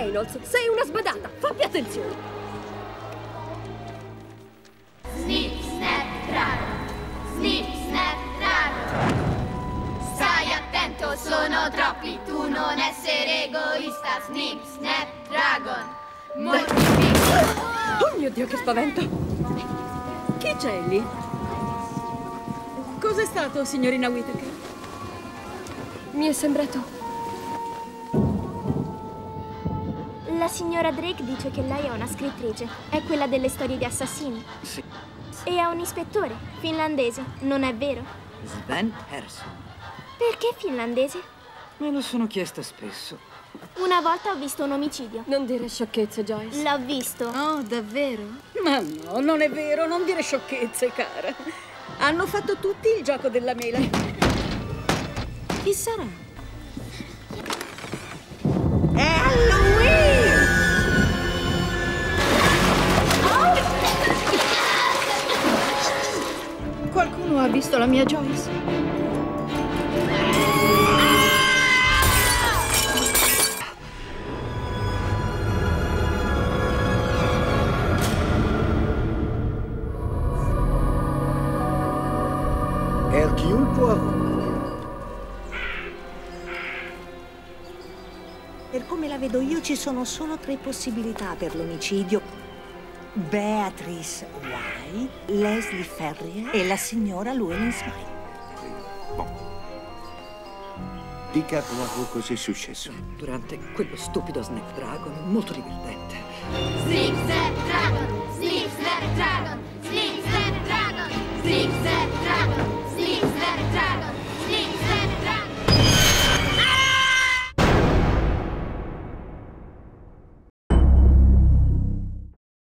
Reynolds, sei una sbadata! Fatti attenzione! Snip, snap, dragon. Snip, snap, dragon. Stai attento, sono troppi. Tu non essere egoista. Snip, snap, dragon. Moltiplica. Oh mio Dio, che spavento! Chi c'è lì? Cos'è stato, signorina Whittaker? Mi è sembrato... La signora Drake dice che lei è una scrittrice. È quella delle storie di assassini. Sì. E ha un ispettore, finlandese, non è vero? Sven Harrison. Perché finlandese? Me lo sono chiesto spesso. Una volta ho visto un omicidio. Non dire sciocchezze, Joyce. L'ho visto. Oh, davvero? Ma no, non è vero, non dire sciocchezze, cara. Hanno fatto tutti il gioco della mela. Chi sarà? È visto la mia Joyce? Hercule Poirot. Per come la vedo io ci sono solo tre possibilità per l'omicidio. Beatrice White, Leslie Ferrier e la signora Llewellyn Smythe. Dica Poirot cos'è successo. Durante quello stupido Snapdragon, molto divertente. Snip,